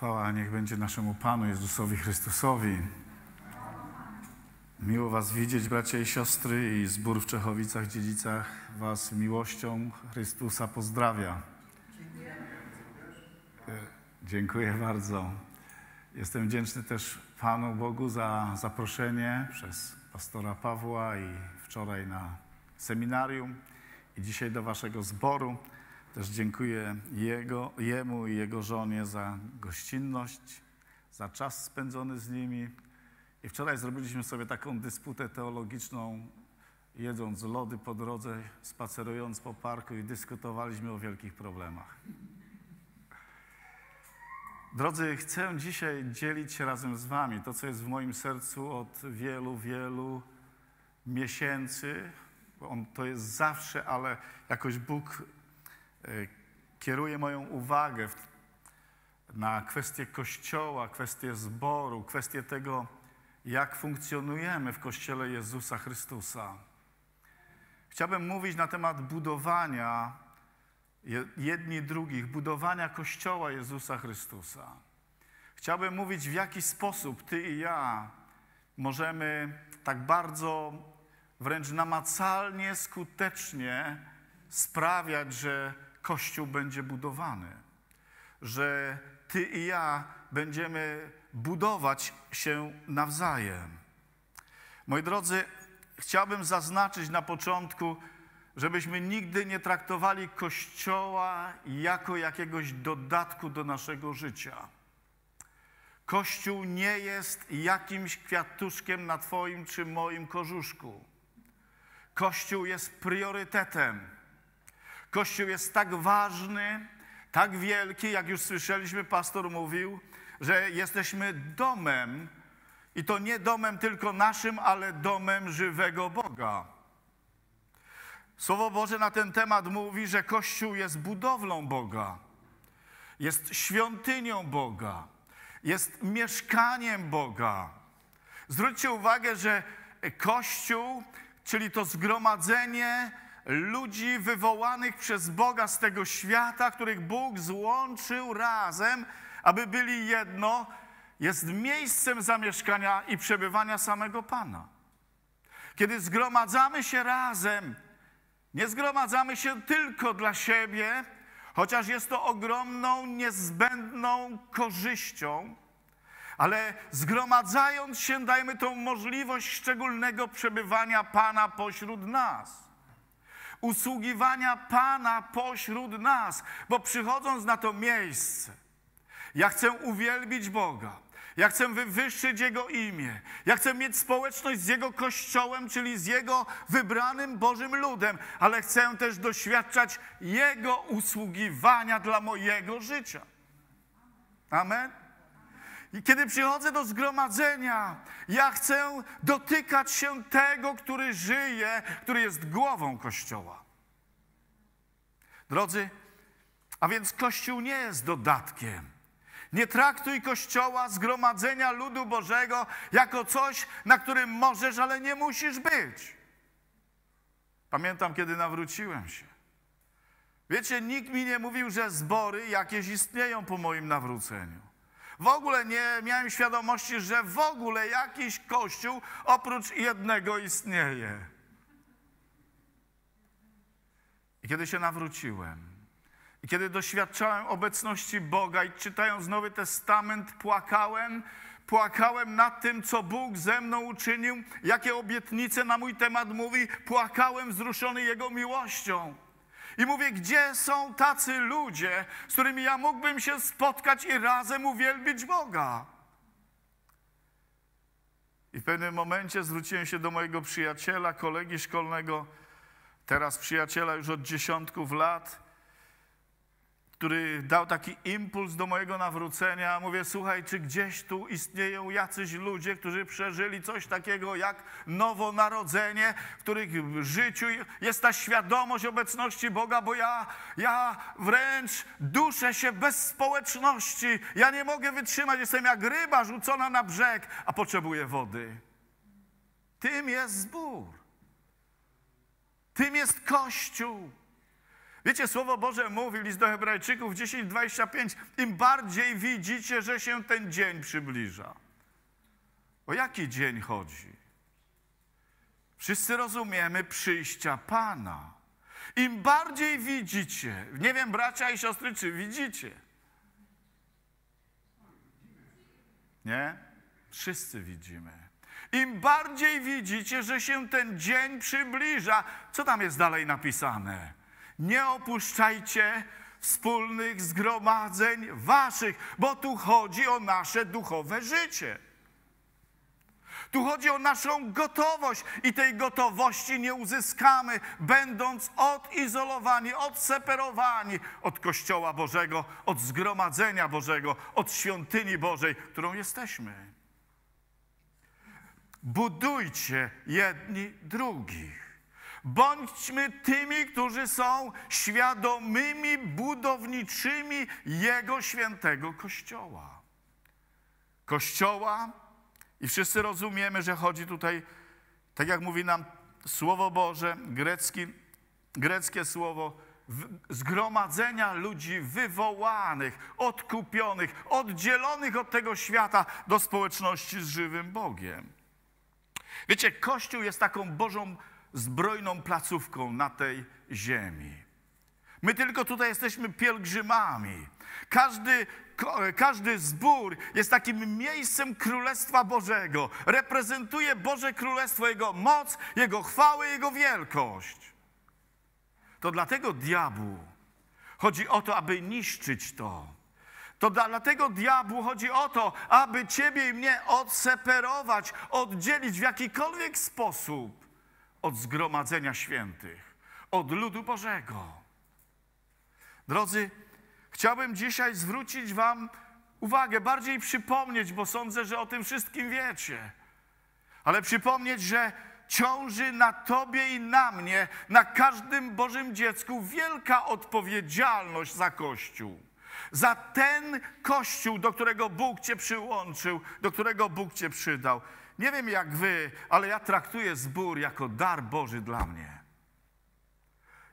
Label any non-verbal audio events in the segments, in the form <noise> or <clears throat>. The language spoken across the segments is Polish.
Chwała niech będzie naszemu Panu Jezusowi Chrystusowi. Miło Was widzieć, bracia i siostry, i zbór w Czechowicach, Dziedzicach Was miłością Chrystusa pozdrawia. E, Dziękuję bardzo. Jestem wdzięczny też Panu Bogu za zaproszenie przez pastora Pawła i wczoraj na seminarium i dzisiaj do Waszego zboru. Też dziękuję jego, Jemu i Jego żonie za gościnność, za czas spędzony z nimi. I wczoraj zrobiliśmy sobie taką dysputę teologiczną, jedząc lody po drodze, spacerując po parku i dyskutowaliśmy o wielkich problemach. Drodzy, chcę dzisiaj dzielić się razem z Wami to, co jest w moim sercu od wielu, wielu miesięcy. On to jest zawsze, ale jakoś Bóg kieruje moją uwagę na kwestię Kościoła, kwestię zboru, kwestię tego, jak funkcjonujemy w Kościele Jezusa Chrystusa. Chciałbym mówić na temat budowania je- jedni drugich, budowania Kościoła Jezusa Chrystusa. Chciałbym mówić, w jaki sposób Ty i ja możemy tak bardzo, wręcz namacalnie, skutecznie sprawiać, że Kościół będzie budowany, że Ty i ja będziemy budować się nawzajem. Moi drodzy, chciałbym zaznaczyć na początku, żebyśmy nigdy nie traktowali Kościoła jako jakiegoś dodatku do naszego życia. Kościół nie jest jakimś kwiatuszkiem na Twoim czy moim korzuszku. Kościół jest priorytetem. Kościół jest tak ważny, tak wielki, jak już słyszeliśmy, pastor mówił, że jesteśmy domem i to nie domem tylko naszym, ale domem żywego Boga. Słowo Boże na ten temat mówi, że Kościół jest budowlą Boga, jest świątynią Boga, jest mieszkaniem Boga. Zwróćcie uwagę, że Kościół, czyli to zgromadzenie ludzi wywołanych przez Boga z tego świata, których Bóg złączył razem, aby byli jedno, jest miejscem zamieszkania i przebywania samego Pana. Kiedy zgromadzamy się razem, nie zgromadzamy się tylko dla siebie, chociaż jest to ogromną, niezbędną korzyścią, ale zgromadzając się, dajmy tą możliwość szczególnego przebywania Pana pośród nas. Usługiwania Pana pośród nas, bo przychodząc na to miejsce, ja chcę uwielbić Boga. Ja chcę wywyższyć Jego imię. Ja chcę mieć społeczność z Jego Kościołem, czyli z Jego wybranym Bożym ludem, ale chcę też doświadczać Jego usługiwania dla mojego życia. Amen. I kiedy przychodzę do zgromadzenia, ja chcę dotykać się tego, który żyje, który jest głową Kościoła. Drodzy, a więc Kościół nie jest dodatkiem. Nie traktuj Kościoła, zgromadzenia ludu Bożego jako coś, na którym możesz, ale nie musisz być. Pamiętam, kiedy nawróciłem się. Wiecie, nikt mi nie mówił, że zbory jakieś istnieją po moim nawróceniu. W ogóle nie miałem świadomości, że w ogóle jakiś kościół oprócz jednego istnieje. I kiedy się nawróciłem, i kiedy doświadczałem obecności Boga i czytając Nowy Testament, płakałem, płakałem nad tym, co Bóg ze mną uczynił, jakie obietnice na mój temat mówi, płakałem wzruszony Jego miłością. I mówię, gdzie są tacy ludzie, z którymi ja mógłbym się spotkać i razem uwielbić Boga? I w pewnym momencie zwróciłem się do mojego przyjaciela, kolegi szkolnego, teraz przyjaciela już od dziesiątków lat, który dał taki impuls do mojego nawrócenia. Mówię, słuchaj, czy gdzieś tu istnieją jacyś ludzie, którzy przeżyli coś takiego jak nowonarodzenie, w których życiu jest ta świadomość obecności Boga, bo ja, ja wręcz duszę się bez społeczności. Ja nie mogę wytrzymać, jestem jak ryba rzucona na brzeg, a potrzebuję wody. Tym jest zbór. Tym jest Kościół. Wiecie, Słowo Boże mówi, list do Hebrajczyków 10:25, im bardziej widzicie, że się ten dzień przybliża. O jaki dzień chodzi? Wszyscy rozumiemy przyjścia Pana. Im bardziej widzicie, nie wiem, bracia i siostry, czy widzicie? Nie? Wszyscy widzimy. Im bardziej widzicie, że się ten dzień przybliża, co tam jest dalej napisane? Nie opuszczajcie wspólnych zgromadzeń waszych, bo tu chodzi o nasze duchowe życie. Tu chodzi o naszą gotowość i tej gotowości nie uzyskamy, będąc odizolowani, odseparowani od Kościoła Bożego, od zgromadzenia Bożego, od świątyni Bożej, którą jesteśmy. Budujcie jedni drugich. Bądźmy tymi, którzy są świadomymi budowniczymi Jego świętego Kościoła. Kościoła, i wszyscy rozumiemy, że chodzi tutaj, tak jak mówi nam Słowo Boże, grecki, greckie słowo, zgromadzenia ludzi wywołanych, odkupionych, oddzielonych od tego świata do społeczności z żywym Bogiem. Wiecie, Kościół jest taką Bożą zbrojną placówką na tej ziemi. My tylko tutaj jesteśmy pielgrzymami. Każdy, każdy zbór jest takim miejscem Królestwa Bożego. Reprezentuje Boże Królestwo, Jego moc, Jego chwałę, Jego wielkość. To dlatego diabłu chodzi o to, aby niszczyć to. To dlatego diabłu chodzi o to, aby ciebie i mnie odseparować, oddzielić w jakikolwiek sposób od zgromadzenia świętych, od ludu Bożego. Drodzy, chciałbym dzisiaj zwrócić Wam uwagę, bardziej przypomnieć, bo sądzę, że o tym wszystkim wiecie, ale przypomnieć, że ciąży na Tobie i na mnie, na każdym Bożym dziecku wielka odpowiedzialność za Kościół. Za ten Kościół, do którego Bóg Cię przyłączył, do którego Bóg Cię przydał. Nie wiem jak Wy, ale ja traktuję zbór jako dar Boży dla mnie.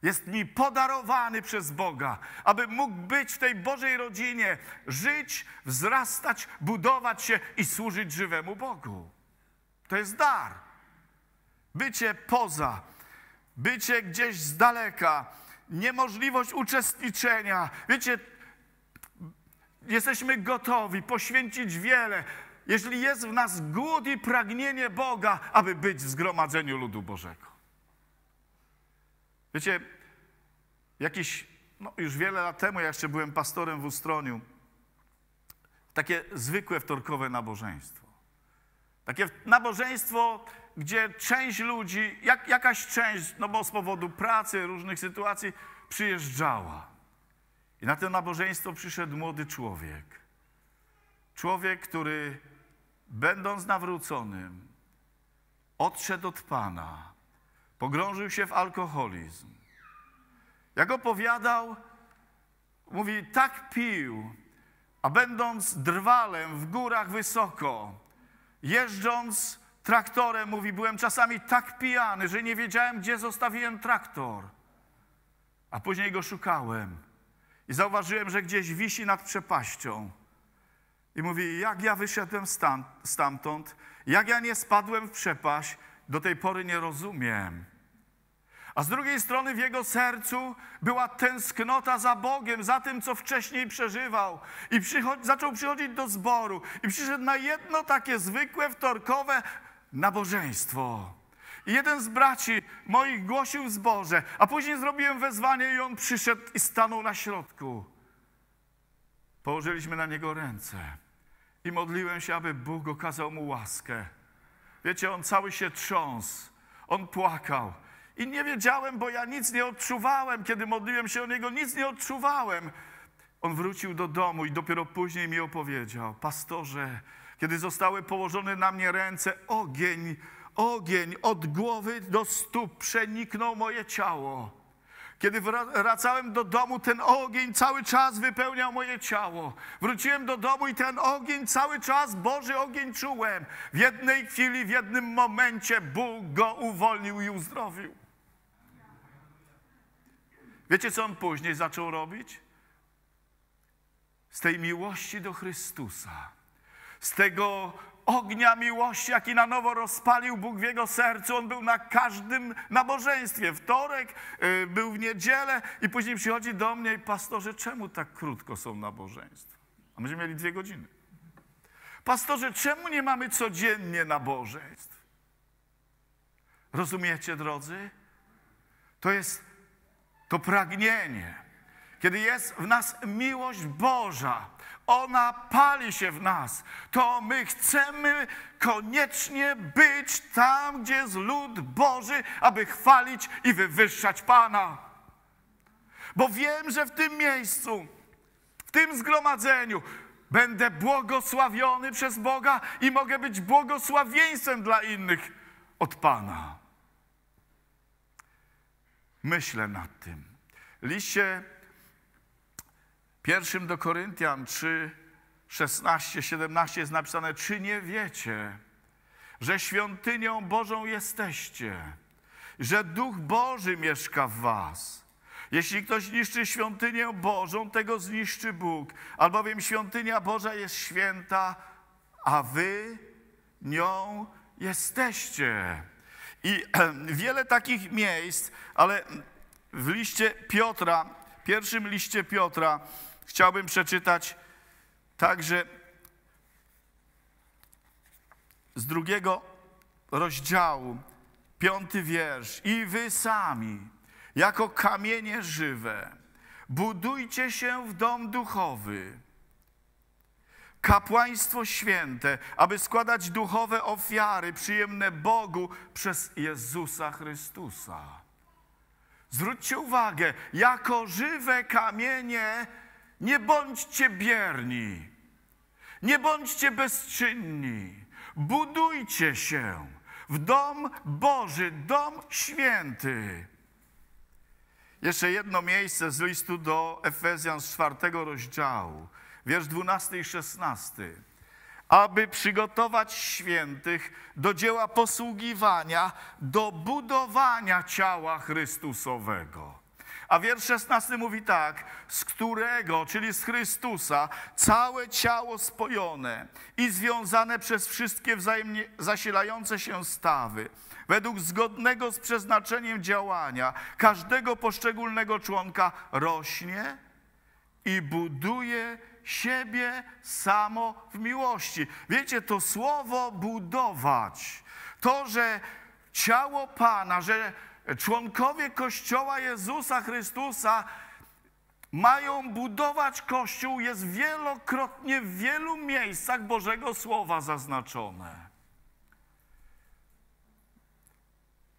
Jest mi podarowany przez Boga, aby mógł być w tej Bożej rodzinie, żyć, wzrastać, budować się i służyć żywemu Bogu. To jest dar. Bycie poza, bycie gdzieś z daleka, niemożliwość uczestniczenia. Wiecie, jesteśmy gotowi poświęcić wiele, jeśli jest w nas głód i pragnienie Boga, aby być w zgromadzeniu ludu Bożego. Wiecie, jakiś, no już wiele lat temu, ja jeszcze byłem pastorem w Ustroniu, takie zwykłe wtorkowe nabożeństwo. Takie nabożeństwo, gdzie część ludzi, jak, jakaś część, no bo z powodu pracy, różnych sytuacji, przyjeżdżała. I na to nabożeństwo przyszedł młody człowiek. Człowiek, który będąc nawróconym, odszedł od Pana, pogrążył się w alkoholizm. Jak opowiadał, mówi, tak pił, a będąc drwalem w górach wysoko, jeżdżąc traktorem, mówi, byłem czasami tak pijany, że nie wiedziałem, gdzie zostawiłem traktor. A później go szukałem i zauważyłem, że gdzieś wisi nad przepaścią. I mówi, jak ja wyszedłem stamtąd, jak ja nie spadłem w przepaść, do tej pory nie rozumiem. A z drugiej strony w jego sercu była tęsknota za Bogiem, za tym, co wcześniej przeżywał. I zaczął przychodzić do zboru i przyszedł na jedno takie zwykłe, wtorkowe nabożeństwo. I jeden z braci moich głosił zboże, a później zrobiłem wezwanie i on przyszedł i stanął na środku. Położyliśmy na niego ręce i modliłem się, aby Bóg okazał mu łaskę. Wiecie, on cały się trząsł, on płakał. I nie wiedziałem, bo ja nic nie odczuwałem, kiedy modliłem się o niego, nic nie odczuwałem. On wrócił do domu i dopiero później mi opowiedział: Pastorze, kiedy zostały położone na mnie ręce, ogień ogień od głowy do stóp przeniknął moje ciało. Kiedy wracałem do domu, ten ogień cały czas wypełniał moje ciało. Wróciłem do domu i ten ogień cały czas, Boży ogień czułem. W jednej chwili, w jednym momencie Bóg go uwolnił i uzdrowił. Wiecie, co on później zaczął robić? Z tej miłości do Chrystusa, z tego ognia miłości, jaki na nowo rozpalił Bóg w jego sercu. On był na każdym nabożeństwie. Wtorek, yy, był w niedzielę i później przychodzi do mnie i pastorze, czemu tak krótko są nabożeństwa? A myśmy mieli dwie godziny. Pastorze, czemu nie mamy codziennie nabożeństw? Rozumiecie, drodzy? To jest to pragnienie. Kiedy jest w nas miłość Boża, ona pali się w nas, to my chcemy koniecznie być tam, gdzie jest lud Boży, aby chwalić i wywyższać Pana. Bo wiem, że w tym miejscu, w tym zgromadzeniu będę błogosławiony przez Boga i mogę być błogosławieństwem dla innych od Pana. Myślę nad tym. Liście pierwszym do Koryntian 3, 16, 17 jest napisane, czy nie wiecie, że świątynią Bożą jesteście, że Duch Boży mieszka w was. Jeśli ktoś niszczy świątynię Bożą, tego zniszczy Bóg, albowiem świątynia Boża jest święta, a wy nią jesteście. I <clears throat> wiele takich miejsc, ale w liście Piotra, pierwszym liście Piotra, chciałbym przeczytać także z drugiego rozdziału, piąty wiersz. I wy sami, jako kamienie żywe, budujcie się w dom duchowy, kapłaństwo święte, aby składać duchowe ofiary przyjemne Bogu przez Jezusa Chrystusa. Zwróćcie uwagę, jako żywe kamienie nie bądźcie bierni, nie bądźcie bezczynni, budujcie się w dom Boży, dom święty. Jeszcze jedno miejsce z listu do Efezjan z czwartego rozdziału, wiersz 12 i 16 aby przygotować świętych do dzieła posługiwania, do budowania ciała Chrystusowego. A wiersz 16 mówi tak, z którego, czyli z Chrystusa, całe ciało spojone i związane przez wszystkie wzajemnie zasilające się stawy, według zgodnego z przeznaczeniem działania każdego poszczególnego członka rośnie i buduje siebie samo w miłości. Wiecie, to słowo budować, to, że ciało Pana, że członkowie Kościoła Jezusa Chrystusa mają budować Kościół, jest wielokrotnie w wielu miejscach Bożego Słowa zaznaczone.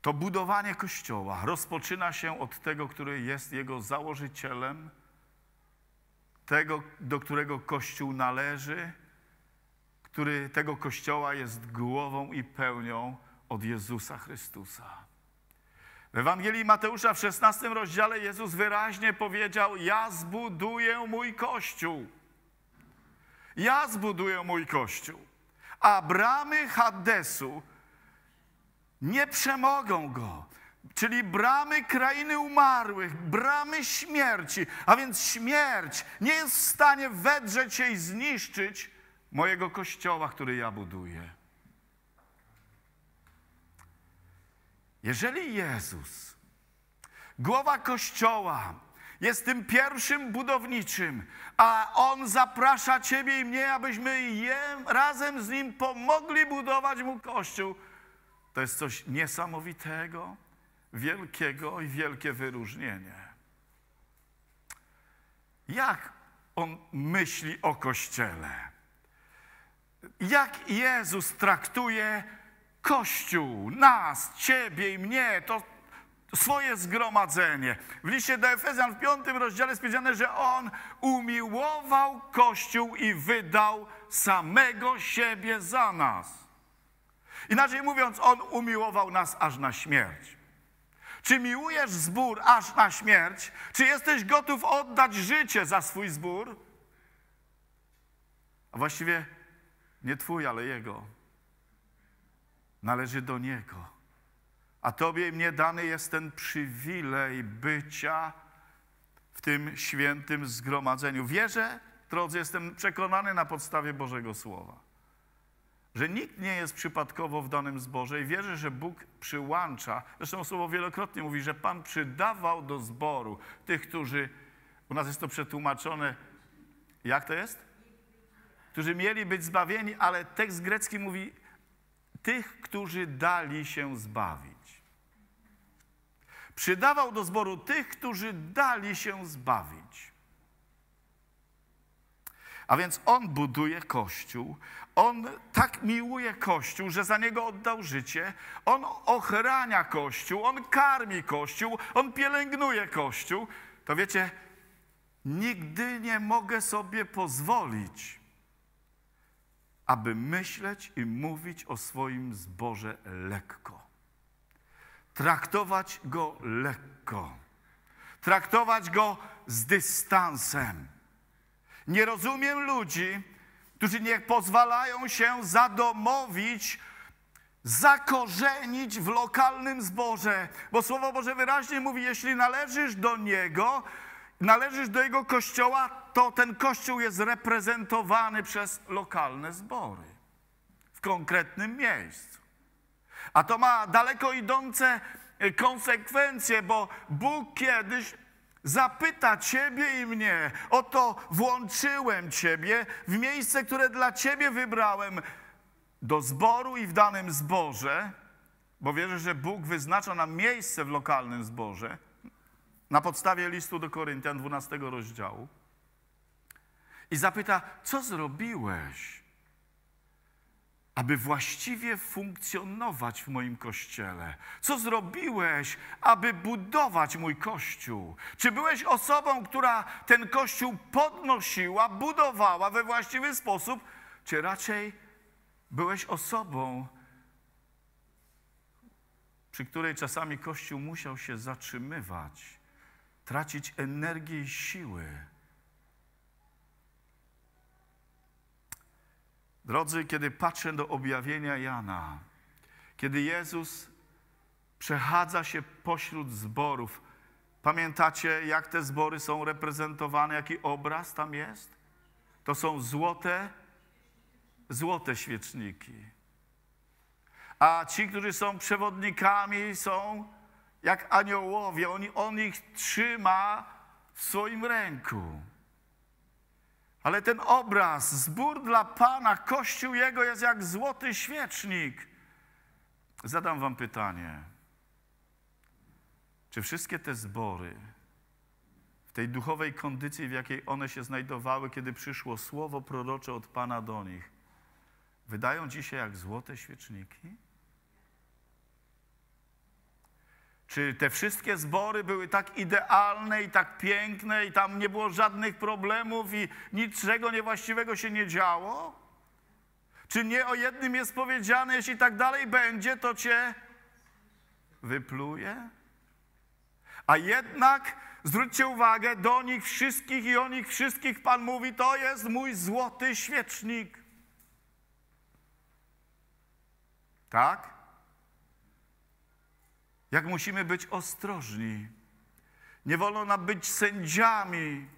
To budowanie Kościoła rozpoczyna się od tego, który jest jego założycielem, tego, do którego Kościół należy, który tego Kościoła jest głową i pełnią od Jezusa Chrystusa. W Ewangelii Mateusza w 16 rozdziale Jezus wyraźnie powiedział: Ja zbuduję mój Kościół. Ja zbuduję mój Kościół. A bramy Hadesu nie przemogą go czyli bramy krainy umarłych, bramy śmierci. A więc śmierć nie jest w stanie wedrzeć się i zniszczyć mojego kościoła, który ja buduję. Jeżeli Jezus, głowa kościoła, jest tym pierwszym budowniczym, a On zaprasza Ciebie i mnie, abyśmy razem z Nim pomogli budować Mu Kościół, to jest coś niesamowitego wielkiego i wielkie wyróżnienie. Jak on myśli o Kościele? Jak Jezus traktuje Kościół, nas, Ciebie i mnie, to swoje zgromadzenie. W liście do Efezjan w piątym rozdziale jest powiedziane, że On umiłował Kościół i wydał samego siebie za nas. Inaczej mówiąc, On umiłował nas aż na śmierć. Czy miłujesz zbór aż na śmierć? Czy jesteś gotów oddać życie za swój zbór? A właściwie nie twój, ale jego. Należy do niego. A tobie i mnie dany jest ten przywilej bycia w tym świętym zgromadzeniu. Wierzę, drodzy, jestem przekonany na podstawie Bożego Słowa, że nikt nie jest przypadkowo w danym zborze i wierzę, że Bóg przyłącza. Zresztą słowo wielokrotnie mówi, że Pan przydawał do zboru tych, którzy, u nas jest to przetłumaczone, jak to jest? Którzy mieli być zbawieni, ale tekst grecki mówi tych, którzy dali się zbawić. Przydawał do zboru tych, którzy dali się zbawić. A więc on buduje kościół, on tak miłuje kościół, że za niego oddał życie, on ochrania kościół, on karmi kościół, on pielęgnuje kościół. To wiecie, nigdy nie mogę sobie pozwolić, aby myśleć i mówić o swoim zborze lekko traktować go lekko, traktować go z dystansem. Nie rozumiem ludzi, którzy nie pozwalają się zadomowić, zakorzenić w lokalnym zborze, bo Słowo Boże wyraźnie mówi, jeśli należysz do Niego, należysz do Jego kościoła, to ten kościół jest reprezentowany przez lokalne zbory w konkretnym miejscu. A to ma daleko idące e, konsekwencje, bo Bóg kiedyś zapyta Ciebie i mnie, oto włączyłem Ciebie w miejsce, które dla Ciebie wybrałem, do zboru i w danym zborze, bo wierzę, że Bóg wyznacza nam miejsce w lokalnym zborze, na podstawie listu do Koryntian 12 rozdziału, i zapyta, co zrobiłeś? aby właściwie funkcjonować w moim kościele? Co zrobiłeś, aby budować mój kościół? Czy byłeś osobą, która ten kościół podnosiła, budowała we właściwy sposób, czy raczej byłeś osobą, przy której czasami kościół musiał się zatrzymywać, tracić energię i siły? Drodzy, kiedy patrzę do objawienia Jana, kiedy Jezus przechadza się pośród zborów, pamiętacie, jak te zbory są reprezentowane, jaki obraz tam jest? To są złote, złote świeczniki. A ci, którzy są przewodnikami, są jak aniołowie. On, on ich trzyma w swoim ręku. Ale ten obraz, zbór dla Pana, Kościół Jego jest jak złoty świecznik. Zadam Wam pytanie. Czy wszystkie te zbory, w tej duchowej kondycji, w jakiej one się znajdowały, kiedy przyszło słowo prorocze od Pana do nich, wydają dzisiaj jak złote świeczniki? Czy te wszystkie zbory były tak idealne i tak piękne, i tam nie było żadnych problemów i niczego niewłaściwego się nie działo? Czy nie o jednym jest powiedziane, jeśli tak dalej będzie, to cię wypluje? A jednak zwróćcie uwagę, do nich wszystkich i o nich wszystkich Pan mówi: To jest mój złoty świecznik. Tak? Jak musimy być ostrożni. Nie wolno nam być sędziami.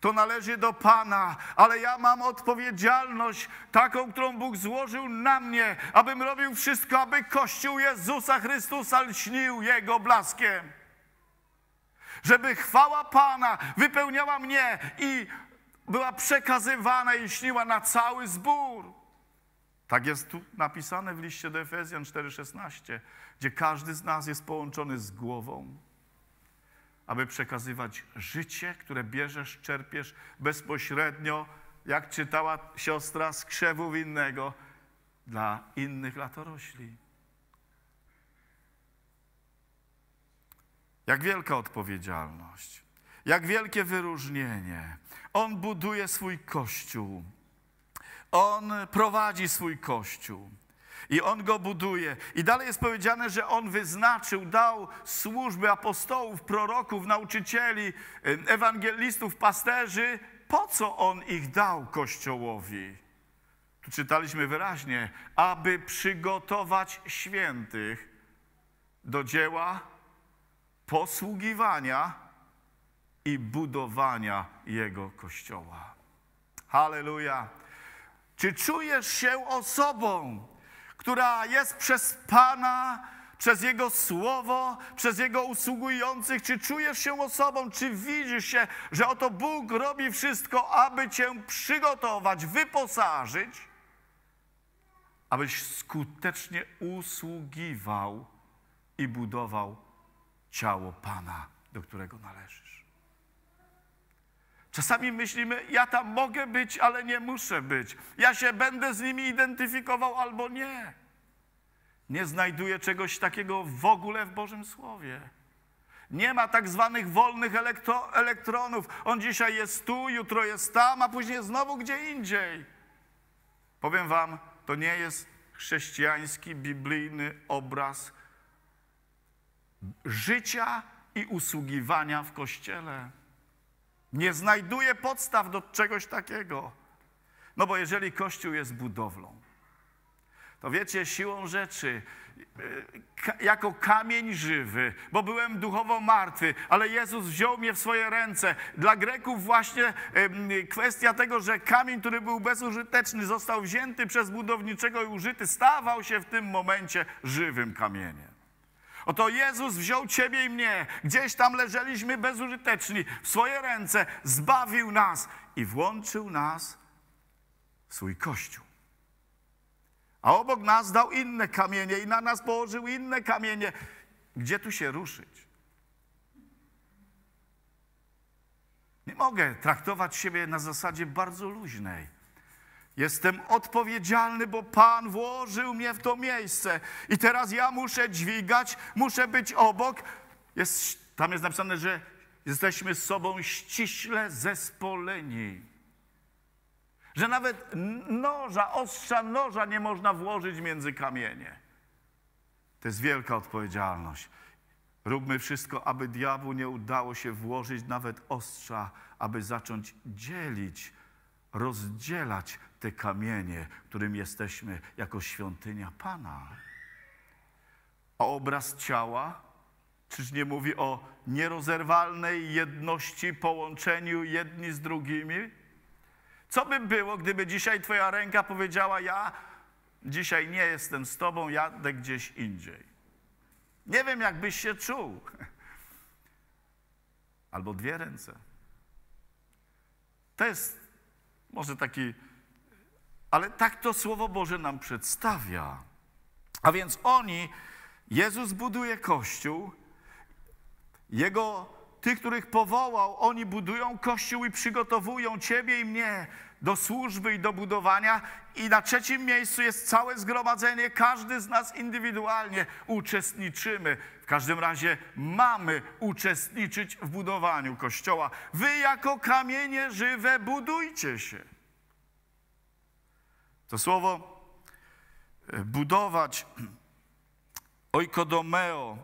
To należy do Pana, ale ja mam odpowiedzialność taką, którą Bóg złożył na mnie, abym robił wszystko, aby Kościół Jezusa Chrystusa lśnił Jego blaskiem. Żeby chwała Pana wypełniała mnie i była przekazywana i śniła na cały zbór. Tak jest tu napisane w liście do Efezjan 4,16 gdzie każdy z nas jest połączony z głową, aby przekazywać życie, które bierzesz, czerpiesz bezpośrednio, jak czytała siostra z krzewu winnego, dla innych latorośli. Jak wielka odpowiedzialność, jak wielkie wyróżnienie. On buduje swój kościół. On prowadzi swój kościół. I on go buduje. I dalej jest powiedziane, że on wyznaczył, dał służby apostołów, proroków, nauczycieli, ewangelistów, pasterzy. Po co on ich dał Kościołowi? Tu czytaliśmy wyraźnie, aby przygotować świętych do dzieła posługiwania i budowania Jego Kościoła. Halleluja. Czy czujesz się osobą, która jest przez Pana, przez Jego Słowo, przez Jego usługujących? Czy czujesz się osobą, czy widzisz się, że oto Bóg robi wszystko, aby Cię przygotować, wyposażyć, abyś skutecznie usługiwał i budował ciało Pana, do którego należysz? Czasami myślimy, ja tam mogę być, ale nie muszę być. Ja się będę z nimi identyfikował albo nie. Nie znajduję czegoś takiego w ogóle w Bożym Słowie. Nie ma tak zwanych wolnych elektro, elektronów. On dzisiaj jest tu, jutro jest tam, a później znowu gdzie indziej. Powiem Wam, to nie jest chrześcijański, biblijny obraz życia i usługiwania w kościele. Nie znajduje podstaw do czegoś takiego. No bo jeżeli Kościół jest budowlą, to wiecie, siłą rzeczy, e, jako kamień żywy, bo byłem duchowo martwy, ale Jezus wziął mnie w swoje ręce. Dla Greków właśnie kwestia tego, że kamień, który był bezużyteczny, został wzięty przez budowniczego i użyty, stawał się w tym momencie żywym kamieniem. Oto Jezus wziął ciebie i mnie, gdzieś tam leżeliśmy bezużyteczni, w swoje ręce, zbawił nas i włączył nas w swój kościół. A obok nas dał inne kamienie i na nas położył inne kamienie. Gdzie tu się ruszyć? Nie mogę traktować siebie na zasadzie bardzo luźnej. Jestem odpowiedzialny, bo Pan włożył mnie w to miejsce i teraz ja muszę dźwigać, muszę być obok. Jest, tam jest napisane, że jesteśmy z sobą ściśle zespoleni. Że nawet noża, ostrza noża nie można włożyć między kamienie. To jest wielka odpowiedzialność. Róbmy wszystko, aby diabłu nie udało się włożyć nawet ostrza, aby zacząć dzielić, rozdzielać te kamienie, którym jesteśmy jako świątynia Pana. A obraz ciała, czyż nie mówi o nierozerwalnej jedności, połączeniu jedni z drugimi? Co by było, gdyby dzisiaj Twoja ręka powiedziała: Ja dzisiaj nie jestem z Tobą, jadę gdzieś indziej? Nie wiem, jak byś się czuł. Albo dwie ręce. To jest może taki ale tak to Słowo Boże nam przedstawia. A więc oni, Jezus buduje Kościół, Jego, tych, których powołał, oni budują Kościół i przygotowują Ciebie i mnie do służby i do budowania. I na trzecim miejscu jest całe zgromadzenie, każdy z nas indywidualnie uczestniczymy. W każdym razie mamy uczestniczyć w budowaniu Kościoła. Wy jako kamienie żywe budujcie się. To słowo e, budować, <clears throat> oikodomeo,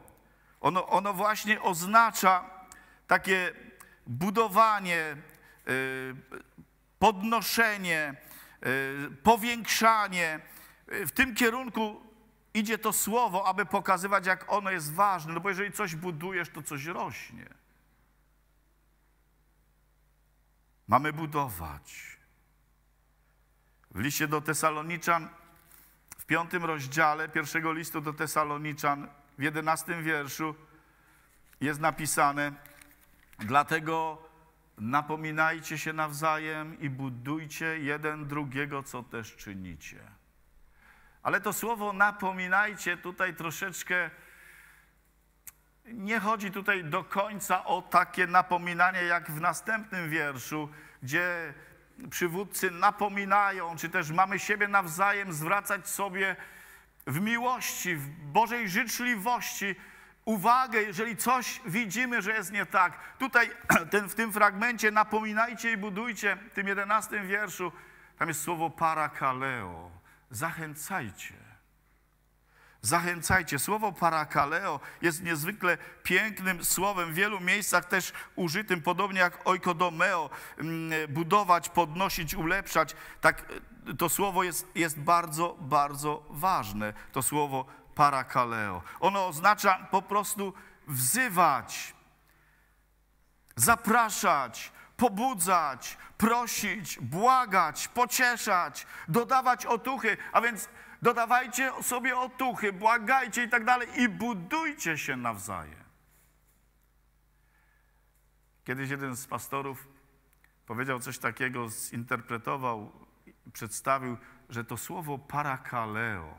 ono, ono właśnie oznacza takie budowanie, e, podnoszenie, e, powiększanie. W tym kierunku idzie to słowo, aby pokazywać, jak ono jest ważne. No bo jeżeli coś budujesz, to coś rośnie. Mamy budować. W liście do Tesaloniczan, w piątym rozdziale pierwszego listu do Tesaloniczan, w jedenastym wierszu jest napisane: Dlatego napominajcie się nawzajem i budujcie jeden drugiego, co też czynicie. Ale to słowo napominajcie tutaj troszeczkę nie chodzi tutaj do końca o takie napominanie, jak w następnym wierszu, gdzie przywódcy napominają, czy też mamy siebie nawzajem zwracać sobie w miłości, w Bożej życzliwości uwagę, jeżeli coś widzimy, że jest nie tak. Tutaj <clears throat> ten, w tym fragmencie napominajcie i budujcie, w tym jedenastym wierszu, tam jest słowo parakaleo. Zachęcajcie. Zachęcajcie. Słowo parakaleo jest niezwykle pięknym słowem, w wielu miejscach też użytym, podobnie jak oikodomeo, mm, budować, podnosić, ulepszać. Tak, to słowo jest, jest bardzo, bardzo ważne, to słowo parakaleo. Ono oznacza po prostu wzywać, zapraszać, pobudzać, prosić, błagać, pocieszać, dodawać otuchy, a więc dodawajcie sobie otuchy, błagajcie i tak dalej i budujcie się nawzajem. Kiedyś jeden z pastorów powiedział coś takiego, zinterpretował, przedstawił, że to słowo parakaleo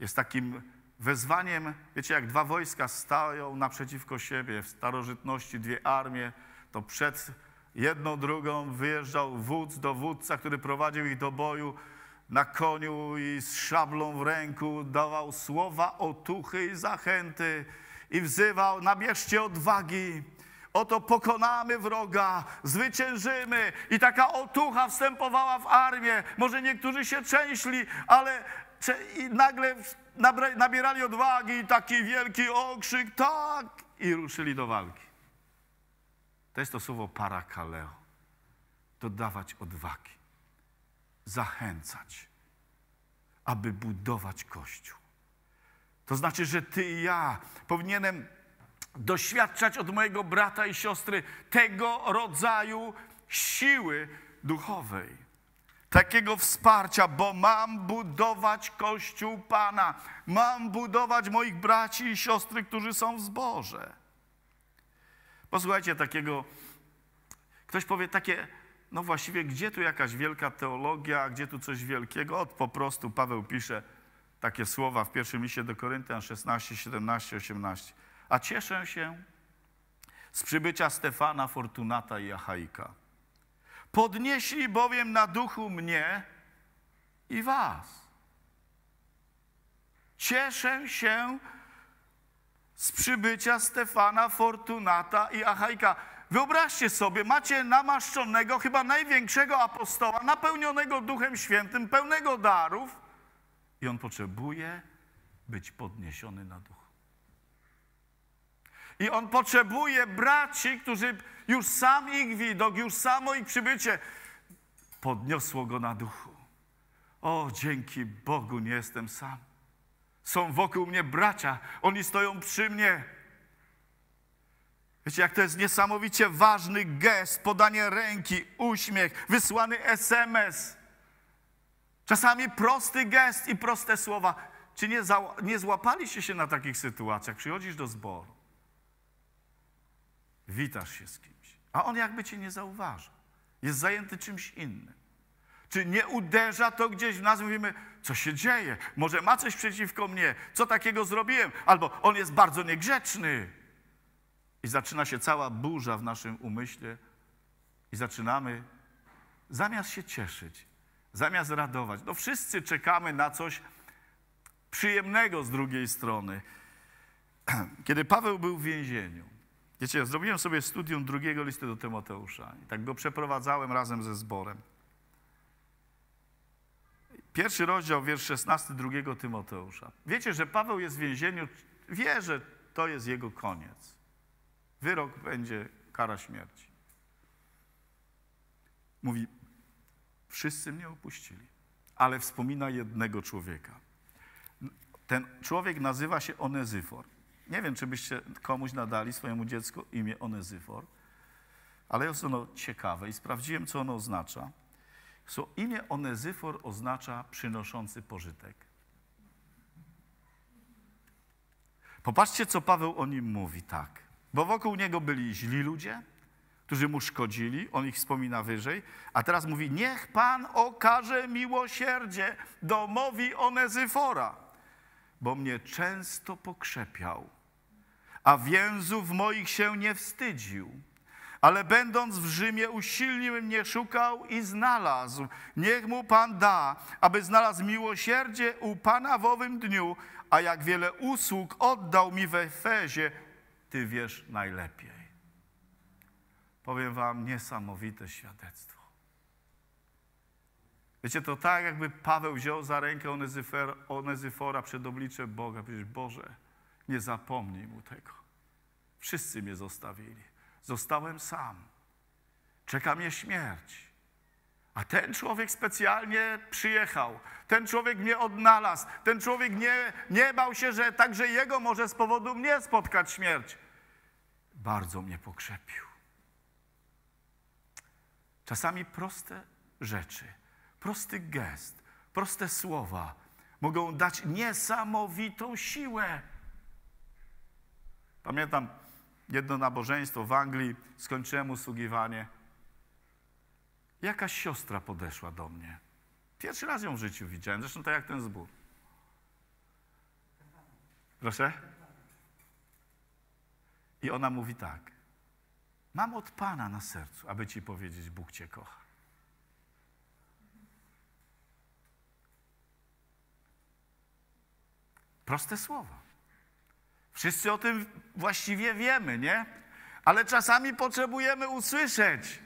jest takim wezwaniem, wiecie, jak dwa wojska stają naprzeciwko siebie w starożytności, dwie armie, to przed jedną, drugą wyjeżdżał wódz, dowódca, który prowadził ich do boju na koniu i z szablą w ręku, dawał słowa otuchy i zachęty i wzywał, nabierzcie odwagi, oto pokonamy wroga, zwyciężymy. I taka otucha wstępowała w armię. Może niektórzy się trzęśli, ale i nagle nabierali odwagi i taki wielki okrzyk, tak, i ruszyli do walki. To jest to słowo parakaleo. Dodawać odwagi, zachęcać, aby budować Kościół. To znaczy, że ty i ja powinienem doświadczać od mojego brata i siostry tego rodzaju siły duchowej takiego wsparcia, bo mam budować Kościół Pana. Mam budować moich braci i siostry, którzy są w zborze. Posłuchajcie takiego, ktoś powie takie, no właściwie gdzie tu jakaś wielka teologia, gdzie tu coś wielkiego? Od po prostu Paweł pisze takie słowa w pierwszym liście do Koryntian 16, 17, 18. A cieszę się z przybycia Stefana, Fortunata i Achaika Podnieśli bowiem na duchu mnie i was. Cieszę się z przybycia Stefana, Fortunata i Achajka. Wyobraźcie sobie, macie namaszczonego, chyba największego apostoła, napełnionego Duchem Świętym, pełnego darów i on potrzebuje być podniesiony na duchu. I on potrzebuje braci, którzy już sam ich widok, już samo ich przybycie podniosło go na duchu. O, dzięki Bogu nie jestem sam. Są wokół mnie bracia, oni stoją przy mnie. Wiecie, jak to jest niesamowicie ważny gest, podanie ręki, uśmiech, wysłany SMS. Czasami prosty gest i proste słowa. Czy nie, nie złapaliście się na takich sytuacjach? Przychodzisz do zboru, witasz się z kimś a on jakby cię nie zauważa. Jest zajęty czymś innym. Czy nie uderza to gdzieś w nas? Mówimy, co się dzieje? Może ma coś przeciwko mnie? Co takiego zrobiłem? Albo on jest bardzo niegrzeczny. I zaczyna się cała burza w naszym umyśle i zaczynamy, zamiast się cieszyć, zamiast radować, no wszyscy czekamy na coś przyjemnego z drugiej strony. <clears throat> Kiedy Paweł był w więzieniu, Wiecie, zrobiłem sobie studium drugiego listu do Tymoteusza i tak go przeprowadzałem razem ze zborem. Pierwszy rozdział, wiersz 16 drugiego Tymoteusza. Wiecie, że Paweł jest w więzieniu, wie, że to jest jego koniec. Wyrok będzie kara śmierci. Mówi, wszyscy mnie opuścili, ale wspomina jednego człowieka. Ten człowiek nazywa się Onezyfor. Nie wiem, czy byście komuś nadali swojemu dziecku imię Onezyfor, ale jest ono ciekawe i sprawdziłem, co ono oznacza. So, imię Onezyfor oznacza przynoszący pożytek. Popatrzcie, co Paweł o nim mówi, tak. Bo wokół niego byli źli ludzie, którzy mu szkodzili, on ich wspomina wyżej, a teraz mówi, niech Pan okaże miłosierdzie domowi Onezyfora, bo mnie często pokrzepiał a więzów moich się nie wstydził. Ale będąc w Rzymie, usilnie mnie szukał i znalazł. Niech mu Pan da, aby znalazł miłosierdzie u Pana w owym dniu, a jak wiele usług oddał mi we Efezie, Ty wiesz najlepiej. Powiem Wam niesamowite świadectwo. Wiecie, to tak jakby Paweł wziął za rękę Onezyfora przed oblicze Boga. Przecież Boże, nie zapomnij mu tego. Wszyscy mnie zostawili. Zostałem sam. Czeka mnie śmierć. A ten człowiek specjalnie przyjechał. Ten człowiek mnie odnalazł. Ten człowiek nie, nie bał się, że także jego może z powodu mnie spotkać śmierć. Bardzo mnie pokrzepił. Czasami proste rzeczy, prosty gest, proste słowa mogą dać niesamowitą siłę. Pamiętam jedno nabożeństwo w Anglii, skończyłem usługiwanie. Jakaś siostra podeszła do mnie. Pierwszy raz ją w życiu widziałem, zresztą tak jak ten zbór. Proszę? I ona mówi tak. Mam od Pana na sercu, aby Ci powiedzieć, Bóg Cię kocha. Proste słowa. Wszyscy o tym właściwie wiemy, nie? Ale czasami potrzebujemy usłyszeć.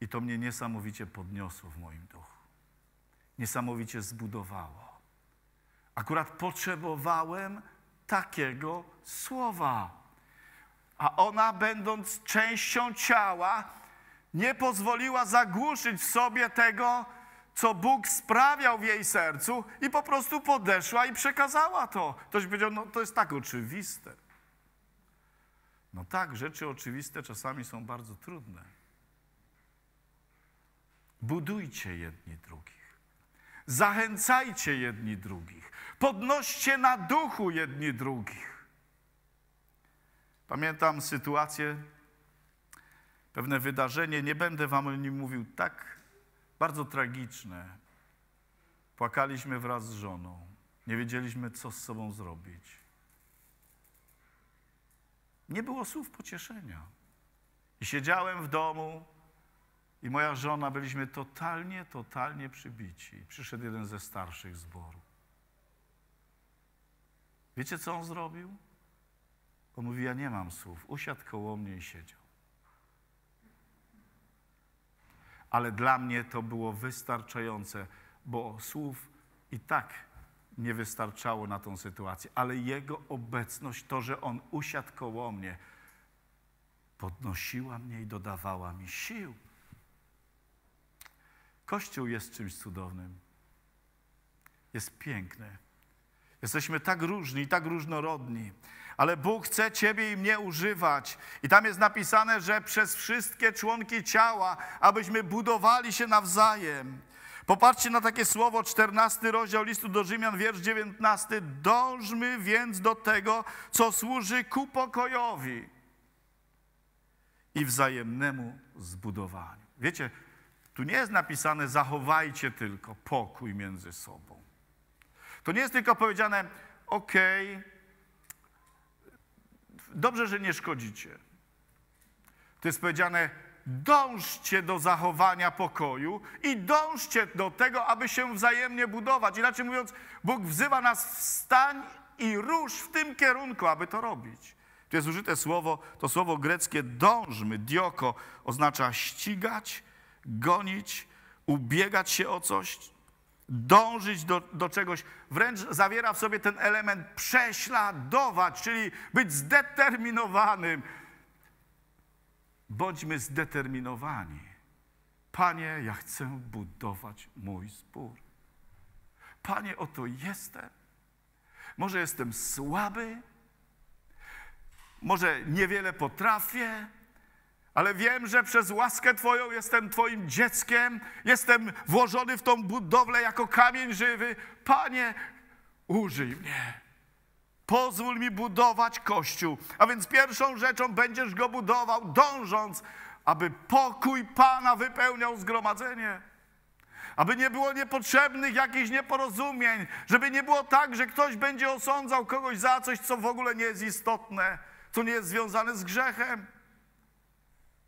I to mnie niesamowicie podniosło w moim duchu. Niesamowicie zbudowało. Akurat potrzebowałem takiego słowa. A ona, będąc częścią ciała, nie pozwoliła zagłuszyć w sobie tego, co Bóg sprawiał w jej sercu i po prostu podeszła i przekazała to. Ktoś powiedział, no to jest tak oczywiste. No tak, rzeczy oczywiste czasami są bardzo trudne. Budujcie jedni drugich. Zachęcajcie jedni drugich. Podnoście na duchu jedni drugich. Pamiętam sytuację, pewne wydarzenie, nie będę wam o nim mówił, tak bardzo tragiczne. Płakaliśmy wraz z żoną. Nie wiedzieliśmy, co z sobą zrobić. Nie było słów pocieszenia. I siedziałem w domu, i moja żona, byliśmy totalnie, totalnie przybici. Przyszedł jeden ze starszych zboru. Wiecie, co on zrobił? On mówi, ja nie mam słów. Usiadł koło mnie i siedział. ale dla mnie to było wystarczające, bo słów i tak nie wystarczało na tą sytuację, ale Jego obecność, to, że On usiadł koło mnie, podnosiła mnie i dodawała mi sił. Kościół jest czymś cudownym. Jest piękny. Jesteśmy tak różni, tak różnorodni ale Bóg chce Ciebie i mnie używać. I tam jest napisane, że przez wszystkie członki ciała, abyśmy budowali się nawzajem. Popatrzcie na takie słowo, 14 rozdział listu do Rzymian, wiersz 19. Dążmy więc do tego, co służy ku pokojowi i wzajemnemu zbudowaniu. Wiecie, tu nie jest napisane zachowajcie tylko pokój między sobą. To nie jest tylko powiedziane, okej, okay, dobrze, że nie szkodzicie. To jest powiedziane, dążcie do zachowania pokoju i dążcie do tego, aby się wzajemnie budować. Inaczej mówiąc, Bóg wzywa nas wstań i rusz w tym kierunku, aby to robić. Tu jest użyte słowo, to słowo greckie dążmy, dioko, oznacza ścigać, gonić, ubiegać się o coś, dążyć do, do czegoś, wręcz zawiera w sobie ten element prześladować, czyli być zdeterminowanym. Bądźmy zdeterminowani. Panie, ja chcę budować mój zbór. Panie, oto jestem. Może jestem słaby, może niewiele potrafię, ale wiem, że przez łaskę Twoją jestem Twoim dzieckiem, jestem włożony w tą budowlę jako kamień żywy. Panie, użyj mnie. Pozwól mi budować Kościół. A więc pierwszą rzeczą będziesz go budował, dążąc, aby pokój Pana wypełniał zgromadzenie. Aby nie było niepotrzebnych jakichś nieporozumień, żeby nie było tak, że ktoś będzie osądzał kogoś za coś, co w ogóle nie jest istotne, co nie jest związane z grzechem.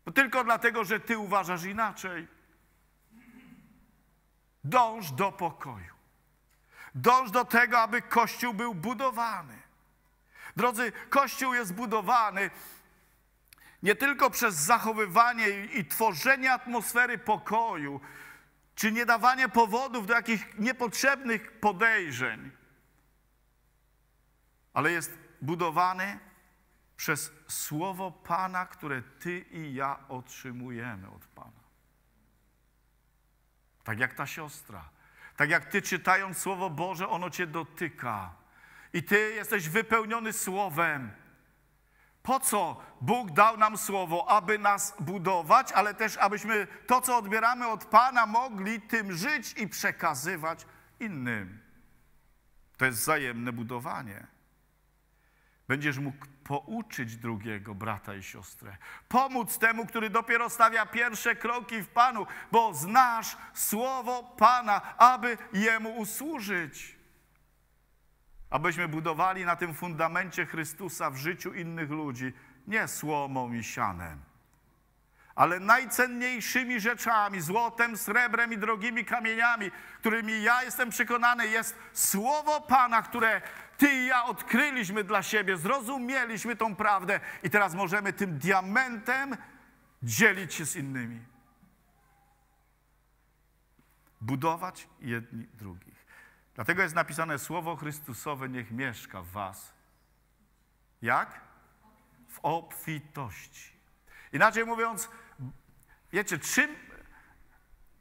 To tylko dlatego, że ty uważasz inaczej. Dąż do pokoju. Dąż do tego, aby Kościół był budowany. Drodzy, Kościół jest budowany nie tylko przez zachowywanie i tworzenie atmosfery pokoju, czy nie dawanie powodów do jakichś niepotrzebnych podejrzeń, ale jest budowany przez słowo Pana, które Ty i ja otrzymujemy od Pana. Tak jak ta siostra. Tak jak Ty czytając Słowo Boże, ono Cię dotyka. I Ty jesteś wypełniony Słowem. Po co Bóg dał nam słowo, aby nas budować, ale też abyśmy to, co odbieramy od Pana, mogli tym żyć i przekazywać innym. To jest wzajemne budowanie. Będziesz mógł pouczyć drugiego brata i siostrę. Pomóc temu, który dopiero stawia pierwsze kroki w Panu, bo znasz słowo Pana, aby jemu usłużyć. Abyśmy budowali na tym fundamencie Chrystusa w życiu innych ludzi, nie słomą i sianem ale najcenniejszymi rzeczami, złotem, srebrem i drogimi kamieniami, którymi ja jestem przekonany, jest Słowo Pana, które Ty i ja odkryliśmy dla siebie, zrozumieliśmy tą prawdę i teraz możemy tym diamentem dzielić się z innymi. Budować jedni drugich. Dlatego jest napisane Słowo Chrystusowe niech mieszka w Was. Jak? W obfitości. Inaczej mówiąc, Wiecie, czym,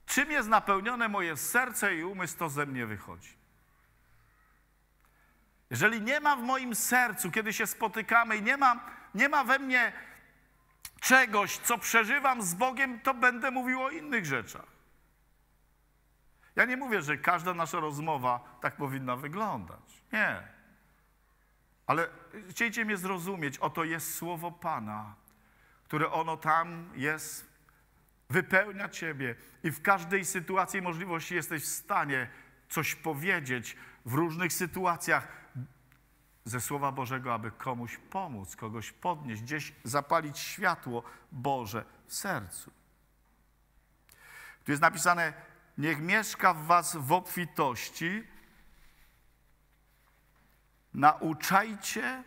czym jest napełnione moje serce i umysł, to ze mnie wychodzi. Jeżeli nie ma w moim sercu, kiedy się spotykamy i nie ma, nie ma we mnie czegoś, co przeżywam z Bogiem, to będę mówił o innych rzeczach. Ja nie mówię, że każda nasza rozmowa tak powinna wyglądać. Nie. Ale chciejcie mnie zrozumieć, oto jest słowo Pana, które ono tam jest wypełnia Ciebie i w każdej sytuacji i możliwości jesteś w stanie coś powiedzieć w różnych sytuacjach ze Słowa Bożego, aby komuś pomóc, kogoś podnieść, gdzieś zapalić światło Boże w sercu. Tu jest napisane, niech mieszka w was w obfitości, nauczajcie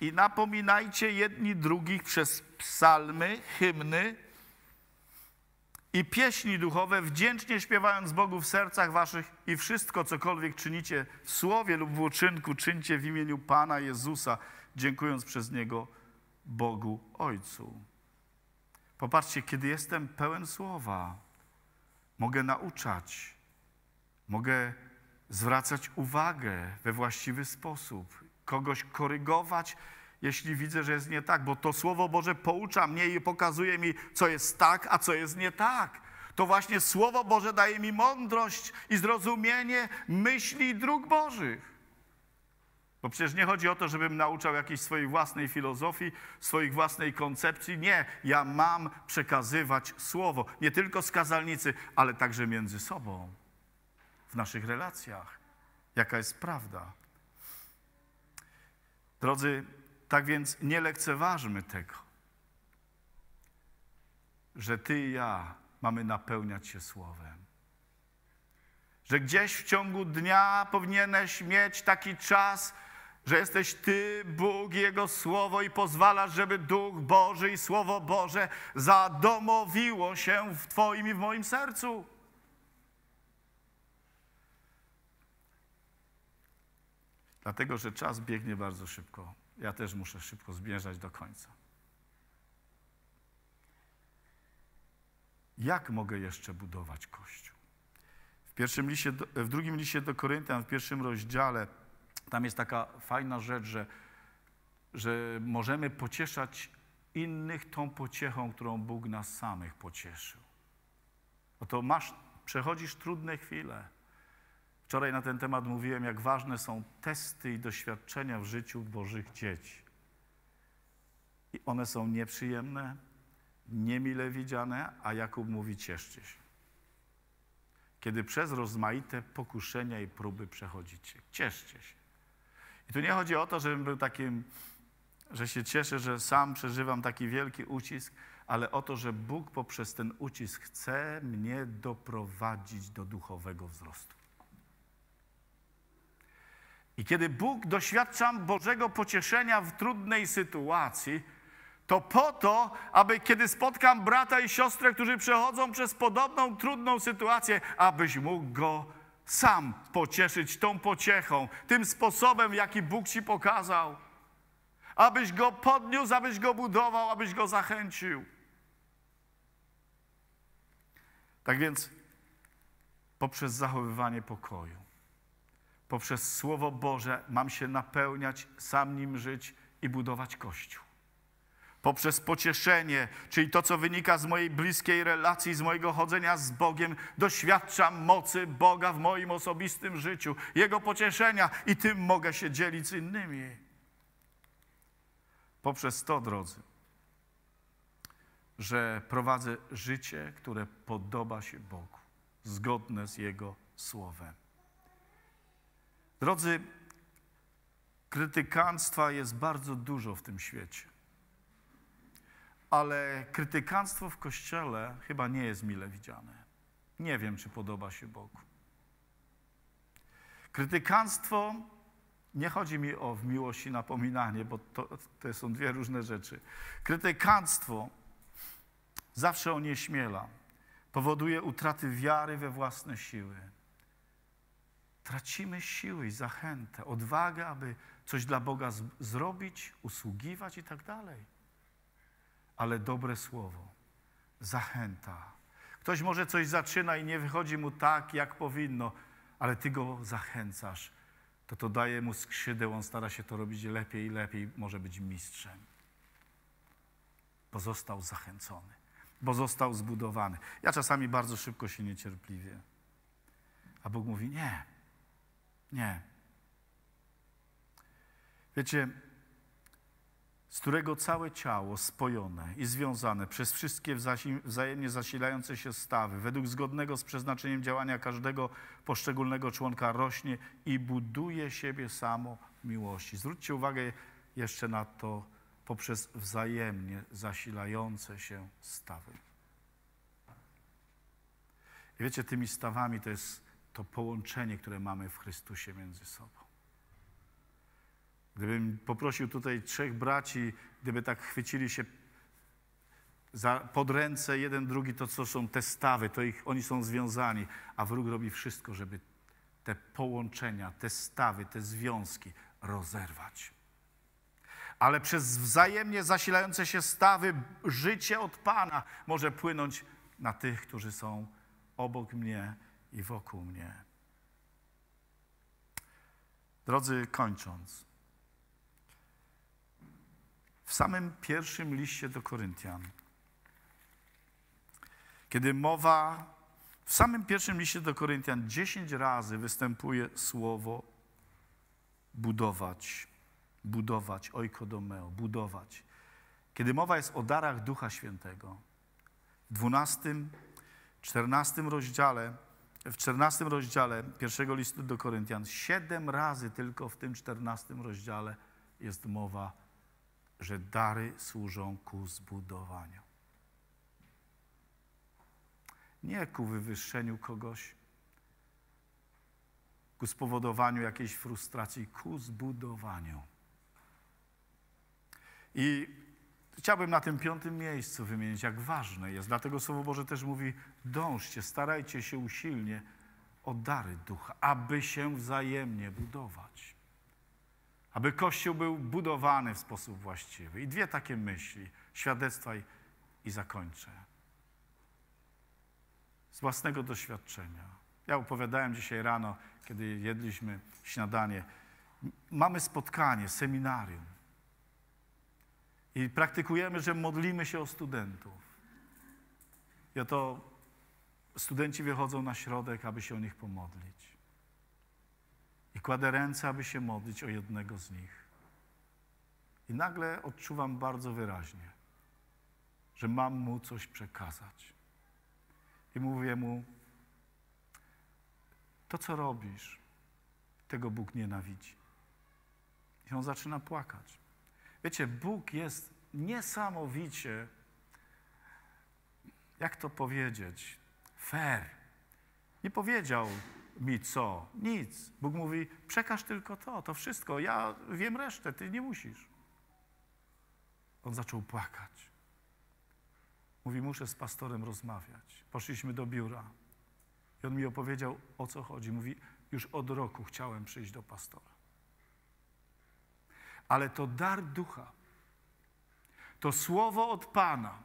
i napominajcie jedni drugich przez psalmy, hymny, i pieśni duchowe, wdzięcznie śpiewając Bogu w sercach waszych i wszystko, cokolwiek czynicie w słowie lub w uczynku, czyńcie w imieniu Pana Jezusa, dziękując przez Niego Bogu Ojcu. Popatrzcie, kiedy jestem pełen słowa, mogę nauczać, mogę zwracać uwagę we właściwy sposób, kogoś korygować, jeśli widzę, że jest nie tak, bo to Słowo Boże poucza mnie i pokazuje mi, co jest tak, a co jest nie tak. To właśnie Słowo Boże daje mi mądrość i zrozumienie myśli dróg Bożych. Bo przecież nie chodzi o to, żebym nauczał jakiejś swojej własnej filozofii, swoich własnej koncepcji. Nie, ja mam przekazywać Słowo. Nie tylko z kazalnicy, ale także między sobą, w naszych relacjach. Jaka jest prawda. Drodzy, tak więc nie lekceważmy tego, że Ty i ja mamy napełniać się Słowem. Że gdzieś w ciągu dnia powinieneś mieć taki czas, że jesteś Ty, Bóg Jego Słowo i pozwalasz, żeby Duch Boży i Słowo Boże zadomowiło się w Twoim i w moim sercu. Dlatego, że czas biegnie bardzo szybko ja też muszę szybko zmierzać do końca. Jak mogę jeszcze budować Kościół? W, pierwszym liście, w drugim liście do Koryntian, w pierwszym rozdziale, tam jest taka fajna rzecz, że, że możemy pocieszać innych tą pociechą, którą Bóg nas samych pocieszył. Oto masz, przechodzisz trudne chwile, Wczoraj na ten temat mówiłem, jak ważne są testy i doświadczenia w życiu Bożych dzieci. I one są nieprzyjemne, niemile widziane, a Jakub mówi: cieszcie się. Kiedy przez rozmaite pokuszenia i próby przechodzicie, cieszcie się. I tu nie chodzi o to, żebym był takim, że się cieszę, że sam przeżywam taki wielki ucisk, ale o to, że Bóg poprzez ten ucisk chce mnie doprowadzić do duchowego wzrostu. I kiedy Bóg doświadczam Bożego pocieszenia w trudnej sytuacji, to po to, aby kiedy spotkam brata i siostrę, którzy przechodzą przez podobną trudną sytuację, abyś mógł go sam pocieszyć tą pociechą, tym sposobem, jaki Bóg ci pokazał. Abyś go podniósł, abyś go budował, abyś go zachęcił. Tak więc poprzez zachowywanie pokoju poprzez Słowo Boże mam się napełniać, sam nim żyć i budować Kościół. poprzez pocieszenie, czyli to, co wynika z mojej bliskiej relacji, z mojego chodzenia z Bogiem, doświadczam mocy Boga w moim osobistym życiu, Jego pocieszenia i tym mogę się dzielić z innymi. Poprzez to, drodzy, że prowadzę życie, które podoba się Bogu, zgodne z Jego słowem. Drodzy, krytykanstwa jest bardzo dużo w tym świecie. Ale krytykanstwo w kościele chyba nie jest mile widziane. Nie wiem, czy podoba się Bogu. Krytykanstwo nie chodzi mi o w miłości napominanie, bo to, to są dwie różne rzeczy. Krytykanstwo zawsze onieśmiela, powoduje utraty wiary we własne siły. Tracimy siły i zachętę, odwagę, aby coś dla Boga zrobić, usługiwać i tak dalej. Ale dobre słowo, zachęta. Ktoś może coś zaczyna i nie wychodzi mu tak, jak powinno, ale ty go zachęcasz. To to daje mu skrzydeł, on stara się to robić lepiej i lepiej, może być mistrzem. Bo został zachęcony, bo został zbudowany. Ja czasami bardzo szybko się niecierpliwię. A Bóg mówi: Nie, nie. Wiecie, z którego całe ciało spojone i związane przez wszystkie wzajemnie zasilające się stawy, według zgodnego z przeznaczeniem działania każdego poszczególnego członka rośnie i buduje siebie samo miłości. Zwróćcie uwagę jeszcze na to poprzez wzajemnie zasilające się stawy. I wiecie, tymi stawami to jest to połączenie, które mamy w Chrystusie między sobą. Gdybym poprosił tutaj trzech braci, gdyby tak chwycili się za, pod ręce jeden drugi, to co są te stawy, to ich, oni są związani, a wróg robi wszystko, żeby te połączenia, te stawy, te związki rozerwać. Ale przez wzajemnie zasilające się stawy życie od Pana może płynąć na tych, którzy są obok mnie i wokół mnie. Drodzy, kończąc. W samym pierwszym liście do Koryntian, kiedy mowa, w samym pierwszym liście do Koryntian dziesięć razy występuje słowo budować, budować, oikodomeo, budować. Kiedy mowa jest o darach Ducha Świętego, w 12, 14 rozdziale, w 14 rozdziale pierwszego listu do Koryntian, siedem razy tylko w tym 14 rozdziale jest mowa że dary służą ku zbudowaniu. Nie ku wywyższeniu kogoś, ku spowodowaniu jakiejś frustracji, ku zbudowaniu. I chciałbym na tym piątym miejscu wymienić, jak ważne jest. Dlatego Słowo Boże też mówi: dążcie, starajcie się usilnie o dary ducha, aby się wzajemnie budować aby Kościół był budowany w sposób właściwy. I dwie takie myśli, świadectwa i, i zakończę. Z własnego doświadczenia. Ja opowiadałem dzisiaj rano, kiedy jedliśmy śniadanie. Mamy spotkanie, seminarium. I praktykujemy, że modlimy się o studentów. I oto studenci wychodzą na środek, aby się o nich pomodlić. I kładę ręce, aby się modlić o jednego z nich. I nagle odczuwam bardzo wyraźnie, że mam mu coś przekazać. I mówię mu: To, co robisz, tego Bóg nienawidzi. I on zaczyna płakać. Wiecie, Bóg jest niesamowicie, jak to powiedzieć, fair. Nie powiedział, mi co? Nic. Bóg mówi, przekaż tylko to, to wszystko. Ja wiem resztę, ty nie musisz. On zaczął płakać. Mówi, muszę z pastorem rozmawiać. Poszliśmy do biura. I on mi opowiedział, o co chodzi. Mówi, już od roku chciałem przyjść do pastora. Ale to dar ducha, to słowo od Pana,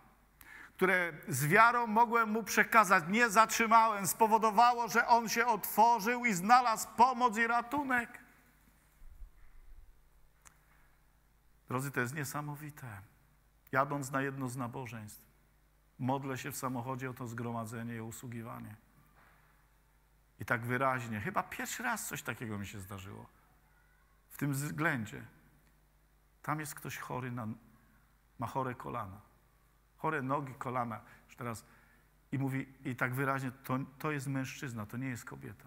które z wiarą mogłem mu przekazać, nie zatrzymałem, spowodowało, że on się otworzył i znalazł pomoc i ratunek. Drodzy, to jest niesamowite. jadąc na jedno z nabożeństw, modlę się w samochodzie o to zgromadzenie i usługiwanie. I tak wyraźnie, chyba pierwszy raz coś takiego mi się zdarzyło. W tym względzie. Tam jest ktoś chory, na, ma chore kolana. Chore nogi, kolana. Już teraz. I mówi, i tak wyraźnie, to, to jest mężczyzna, to nie jest kobieta.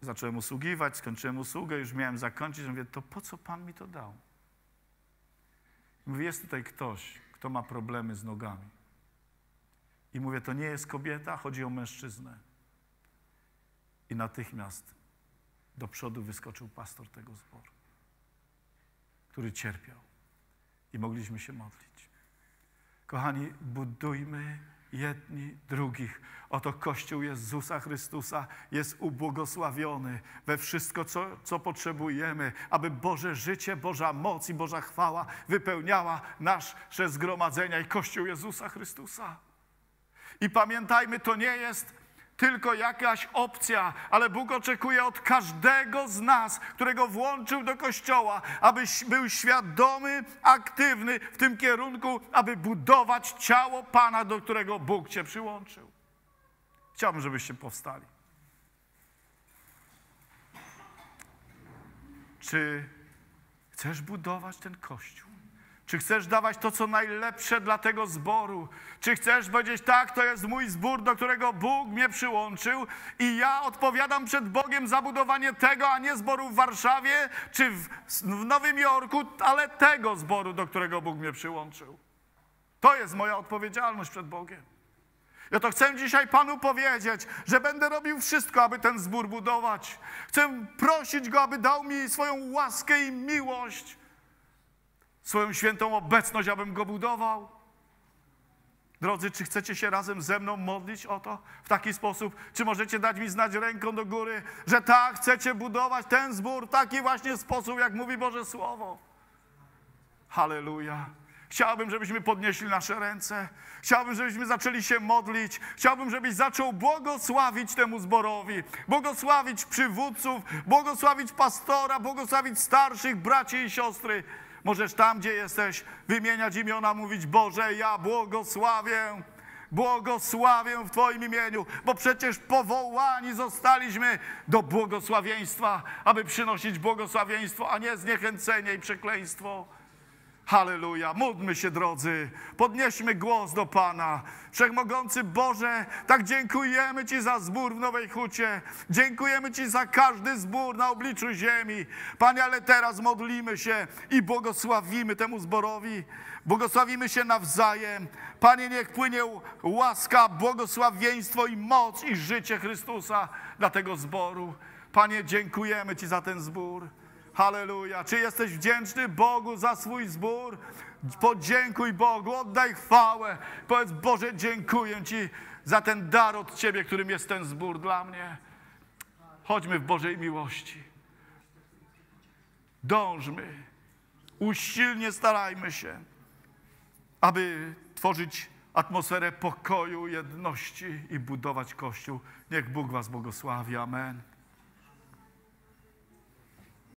Zacząłem usługiwać, skończyłem usługę, już miałem zakończyć. Mówię, to po co Pan mi to dał? Mówię, jest tutaj ktoś, kto ma problemy z nogami. I mówię, to nie jest kobieta, chodzi o mężczyznę. I natychmiast do przodu wyskoczył pastor tego zboru, który cierpiał. I mogliśmy się modlić. Kochani, budujmy jedni drugich. Oto Kościół Jezusa Chrystusa jest ubłogosławiony we wszystko, co, co potrzebujemy, aby Boże życie, Boża moc i Boża chwała wypełniała nasze zgromadzenia i Kościół Jezusa Chrystusa. I pamiętajmy, to nie jest tylko jakaś opcja, ale Bóg oczekuje od każdego z nas, którego włączył do kościoła, abyś był świadomy, aktywny w tym kierunku, aby budować ciało Pana, do którego Bóg Cię przyłączył. Chciałbym, żebyście powstali. Czy chcesz budować ten kościół? Czy chcesz dawać to, co najlepsze dla tego zboru? Czy chcesz powiedzieć, tak, to jest mój zbór, do którego Bóg mnie przyłączył i ja odpowiadam przed Bogiem za budowanie tego, a nie zboru w Warszawie czy w, w Nowym Jorku, ale tego zboru, do którego Bóg mnie przyłączył. To jest moja odpowiedzialność przed Bogiem. Ja to chcę dzisiaj Panu powiedzieć, że będę robił wszystko, aby ten zbór budować. Chcę prosić Go, aby dał mi swoją łaskę i miłość swoją świętą obecność, abym go budował. Drodzy, czy chcecie się razem ze mną modlić o to w taki sposób? Czy możecie dać mi znać ręką do góry, że tak, chcecie budować ten zbór w taki właśnie sposób, jak mówi Boże Słowo? Halleluja. Chciałbym, żebyśmy podnieśli nasze ręce. Chciałbym, żebyśmy zaczęli się modlić. Chciałbym, żebyś zaczął błogosławić temu zborowi, błogosławić przywódców, błogosławić pastora, błogosławić starszych braci i siostry. Możesz tam, gdzie jesteś, wymieniać imiona, mówić: Boże, ja błogosławię. Błogosławię w Twoim imieniu, bo przecież powołani zostaliśmy do błogosławieństwa, aby przynosić błogosławieństwo, a nie zniechęcenie i przekleństwo. Halleluja. Módlmy się, drodzy. Podnieśmy głos do Pana. Wszechmogący Boże, tak dziękujemy Ci za zbór w Nowej Hucie. Dziękujemy Ci za każdy zbór na obliczu ziemi. Panie, ale teraz modlimy się i błogosławimy temu zborowi. Błogosławimy się nawzajem. Panie, niech płynie łaska, błogosławieństwo i moc i życie Chrystusa dla tego zboru. Panie, dziękujemy Ci za ten zbór. Halleluja. Czy jesteś wdzięczny Bogu za swój zbór? Podziękuj Bogu, oddaj chwałę. Powiedz, Boże, dziękuję Ci za ten dar od Ciebie, którym jest ten zbór dla mnie. Chodźmy w Bożej miłości. Dążmy, usilnie starajmy się, aby tworzyć atmosferę pokoju, jedności i budować Kościół. Niech Bóg Was błogosławi. Amen.